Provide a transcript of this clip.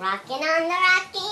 Rocking on the Rocky